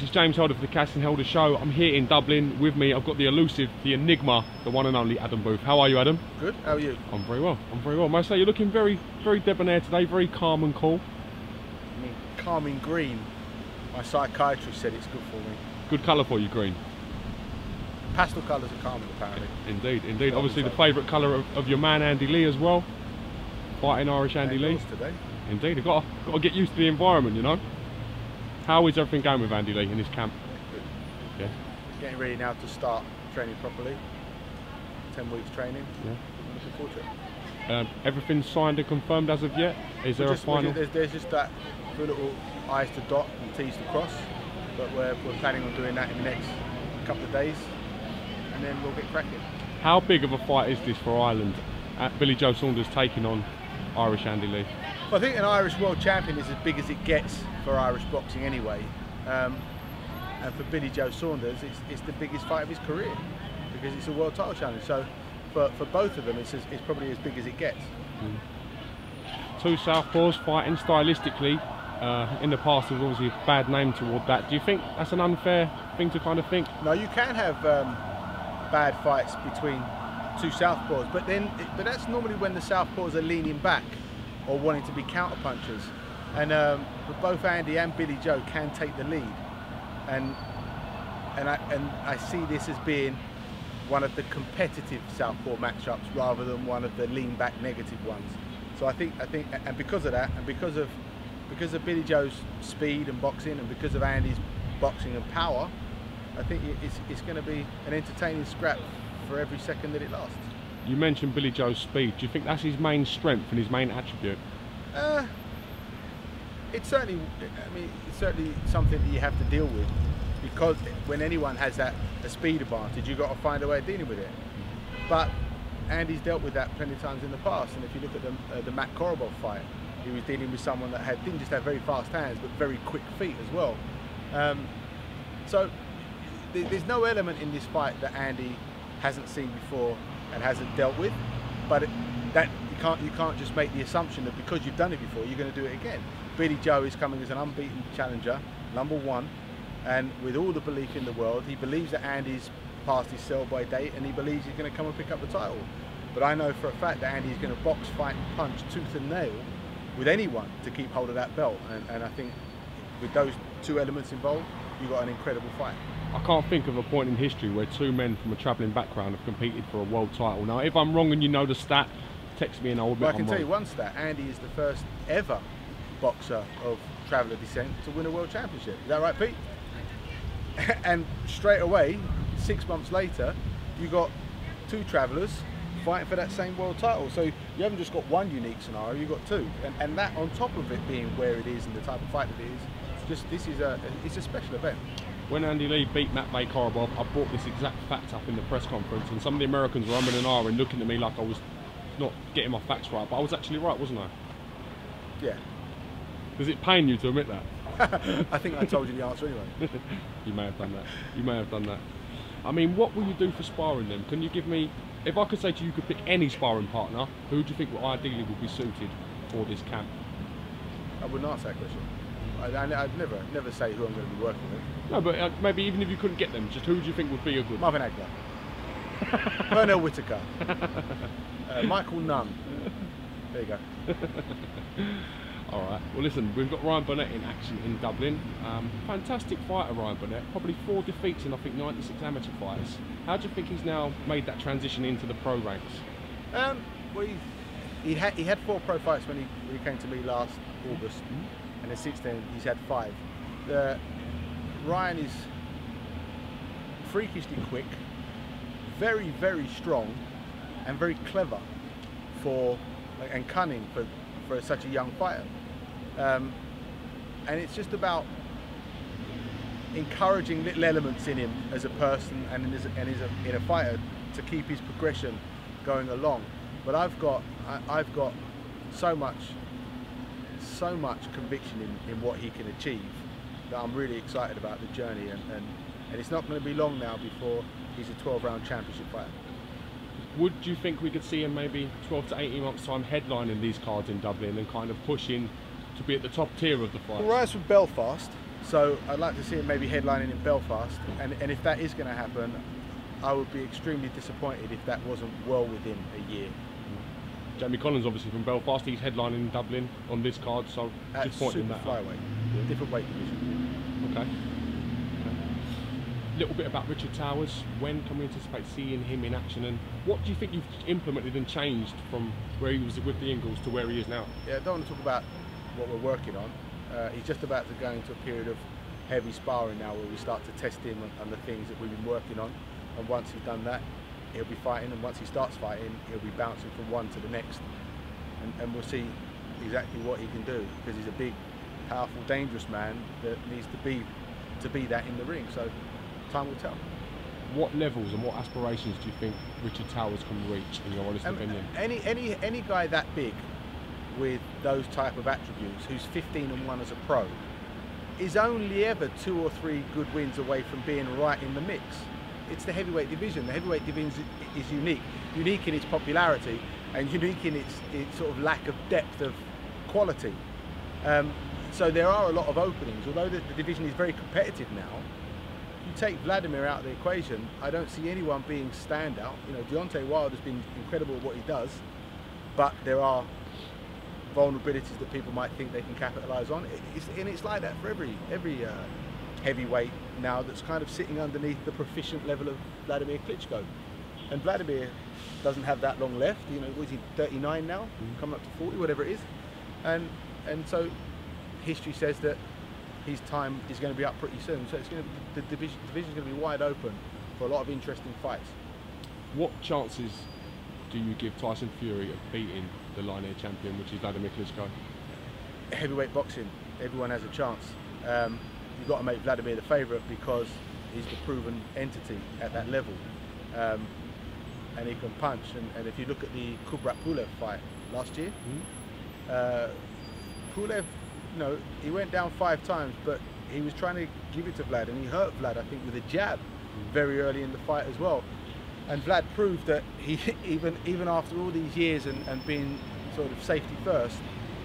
This is James Helder for the Cash and Helder Show. I'm here in Dublin. With me, I've got the elusive, the enigma, the one and only Adam Booth. How are you, Adam? Good. How are you? I'm very well. I'm very well. Must say, you're looking very, very debonair today, very calm and cool. I mean, calming green. My psychiatrist said it's good for me. Good colour for you, green. Pastel colours are calming, apparently. Indeed, indeed. Obviously, the favourite colour of, of your man, Andy Lee, as well. Fighting Irish Andy And Lee. today. Indeed, I've got to, got to get used to the environment, you know. How is everything going with Andy Lee in his camp? Good. Yeah, Getting ready now to start training properly. Ten weeks training. yeah. I'm looking forward to it. Um, everything's signed and confirmed as of yet. Is there We're a just- we're final? there's, there's just that little I's to dot and T's to cross, but we're, we're planning on doing that in the next couple of days, and then we'll get cracking. How big of a fight is this for Ireland? At Billy Joe Saunders taking on Irish Andy Lee. Well, I think an Irish world champion is as big as it gets for Irish boxing anyway. Um, and for Billy Joe Saunders, it's, it's the biggest fight of his career because it's a world title challenge. So for, for both of them, it's, as, it's probably as big as it gets. Two southpaws fighting stylistically. Uh, in the past, there's obviously a bad name toward that. Do you think that's an unfair thing to kind of think? No, you can have um, bad fights between two southpaws, but then but that's normally when the southpaws are leaning back or wanting to be counter punchers. And um, but both Andy and Billy Joe can take the lead, and and I and I see this as being one of the competitive southpaw matchups rather than one of the lean back negative ones. So I think I think and because of that and because of because of Billy Joe's speed and boxing and because of Andy's boxing and power, I think it's, it's going to be an entertaining scrap for every second that it lasts. You mentioned Billy Joe's speed. Do you think that's his main strength and his main attribute? Uh, it's certainly, I mean, it's certainly something that you have to deal with because when anyone has that a speed advantage, you've got to find a way of dealing with it. But Andy's dealt with that plenty of times in the past, and if you look at the, uh, the Matt Korobov fight, he was dealing with someone that had didn't just have very fast hands, but very quick feet as well. Um, so th- there's no element in this fight that Andy hasn't seen before and hasn't dealt with, but it, that you can't you can't just make the assumption that because you've done it before you're going to do it again. Billy Joe is coming as an unbeaten challenger, number one, and with all the belief in the world, he believes that Andy's passed his sell-by date, and he believes he's going to come and pick up the title. But I know for a fact that Andy's going to box, fight, and punch tooth and nail with anyone to keep hold of that belt, and, and I think with those two elements involved, you've got an incredible fight. I can't think of a point in history where two men from a travelling background have competed for a world title. Now, if I'm wrong and you know the stat, text me and I'll admit But I I'm can tell you one stat: Andy is the first ever boxer of traveller descent to win a world championship. Is that right, Pete? and straight away, six months later, you got two travellers fighting for that same world title. So you haven't just got one unique scenario; you've got two, and, and that on top of it being where it is and the type of fight that it is. Just this is a it's a special event. When Andy Lee beat Matt May Korobov, I brought this exact fact up in the press conference, and some of the Americans were umming and ahhing, and looking at me like I was not getting my facts right, but I was actually right, wasn't I? Yeah, Does it pain you to admit that? I think I told you the answer anyway. You may have done that. You may have done that. I mean, what will you do for sparring then? Can you give me, if I could say to you, you could pick any sparring partner, who do you think would ideally would be suited for this camp? I wouldn't answer that question. I, I'd never never say who I'm going to be working with. No, but uh, maybe even if you couldn't get them, just who do you think would be a good? Marvin Hagler. Pernell Whitaker. Uh, Michael Nunn. There you go. All right. Well, listen, we've got Ryan Burnett in action in Dublin. Um, fantastic fighter, Ryan Burnett. Probably four defeats in I think 96 amateur fights. How do you think he's now made that transition into the pro ranks? Um, well, he, he had he had four pro fights when he when he came to me last August, and since then he's had five. The, Ryan is freakishly quick, very very strong, and very clever for and cunning for for such a young fighter. Um, and it's just about encouraging little elements in him as a person and in, in a fighter to keep his progression going along. But I've got I, I've got so much so much conviction in, in what he can achieve that I'm really excited about the journey and, and, and it's not going to be long now before he's a 12 round championship fighter. Would you think we could see him maybe 12 to 18 months time headlining these cards in Dublin and kind of pushing to be at the top tier of the fight? Well, Ryan's from Belfast, So I'd like to see him maybe headlining in Belfast, and, and if that is going to happen, I would be extremely disappointed if that wasn't well within a year. Jamie Collins, obviously from Belfast, he's headlining in Dublin on this card, so At disappointing super that. flyweight, different weight division. Okay. A little bit about Richard Towers. When can we anticipate seeing him in action, and what do you think you've implemented and changed from where he was with the Ingles to where he is now? Yeah, I don't want to talk about what we're working on. Uh, he's just about to go into a period of heavy sparring now where we start to test him on, on the things that we've been working on. And once he's done that, he'll be fighting. And once he starts fighting, he'll be bouncing from one to the next. And, and we'll see exactly what he can do because he's a big, powerful, dangerous man that needs to be to be that in the ring. So time will tell. What levels and what aspirations do you think Richard Towers can reach, in your honest Um, opinion? any any any guy that big with those type of attributes who's 15 and 1 as a pro is only ever two or three good wins away from being right in the mix. It's the heavyweight division. The heavyweight division is- unique, unique in its popularity and unique in its, its sort of lack of depth of quality. Um, so there are a lot of openings. Although the, the division is very competitive now, you take Vladimir out of the equation, I don't see anyone being standout. You know, Deontay Wilder has been incredible at what he does, but there are vulnerabilities that people might think they can capitalise on. It's, and it's like that for every every uh, heavyweight now that's kind of sitting underneath the proficient level of Vladimir Klitschko. And Vladimir doesn't have that long left. You know, what is he 39 now, coming up to 40, whatever it is. And and so history says that his time is going to be up pretty soon. So it's going to be, the division division's going to be wide open for a lot of interesting fights. What chances do you give Tyson Fury of beating the line linear champion, which is Vladimir Klitschko? Heavyweight boxing, everyone has a chance. Um, you've got to make Vladimir the favourite because he's the proven entity at that level. Um, and he can punch. And, and if you look at the Kubrat Pulev fight last year, uh, Pulev, you know, he went down five times, but he was trying to give it to Vlad, and he hurt Vlad, I think, with a jab very early in the fight as well. And Vlad proved that he, even even after all these years and, and being sort of safety first,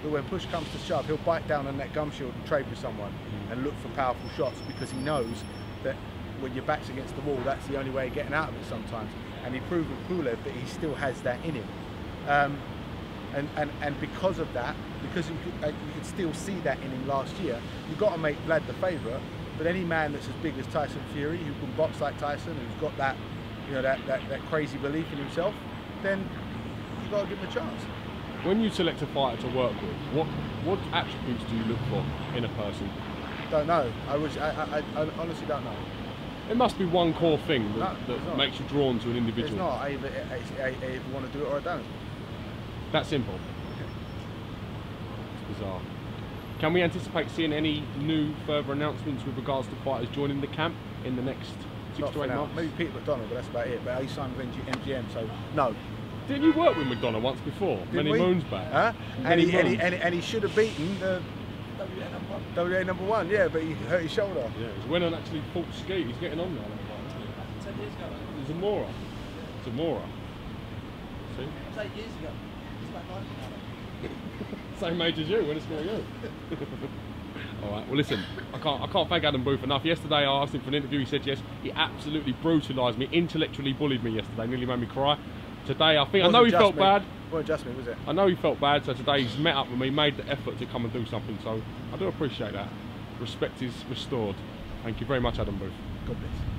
that when push comes to shove, he'll bite down on that gum shield and trade with someone and look for powerful shots because he knows that when your back's against the wall, that's the only way of getting out of it sometimes. And he proved with Pulev that he still has that in him. Um, and, and, and because of that, because you could, uh, you could still see that in him last year, you've got to make Vlad the favourite. But any man that's as big as Tyson Fury, who can box like Tyson, who's got that, you know, that, that, that crazy belief in himself, then you've got to give him a chance. When you select a fighter to work with, what what attributes do you look for in a person? Don't know. I, wish, I, I, I honestly don't know. It must be one core thing that, No, that makes you drawn to an individual. It's not. I either, I, either want to do it or I don't. That simple. It's bizarre. Can we anticipate seeing any new further announcements with regards to fighters joining the camp in the next six Not to eight now. months? Maybe Pete McDonald, but that's about it. But he signed with MGM, so no. Didn't you work with McDonough once before? Didn't many we? moons back. Huh? And he, and, he, and, he, and he should have beaten uh, the WA number one, yeah, but he hurt his shoulder. Yeah, he's went on actually fought skate. He's getting on now. Ten years ago. Zamora. Zamora. See? It was eight years ago. It's nine. Same age as you. When it's going you. All right. Well, listen. I can't. I can't thank Adam Booth enough. Yesterday, I asked him for an interview. He said yes. He absolutely brutalised me, intellectually bullied me yesterday. Nearly made me cry. Today, I think I know he felt me. bad. Wasn't just me, was it? I know he felt bad. So today, he's met up with me, made the effort to come and do something. So I do appreciate that. Respect is restored. Thank you very much, Adam Booth. God bless.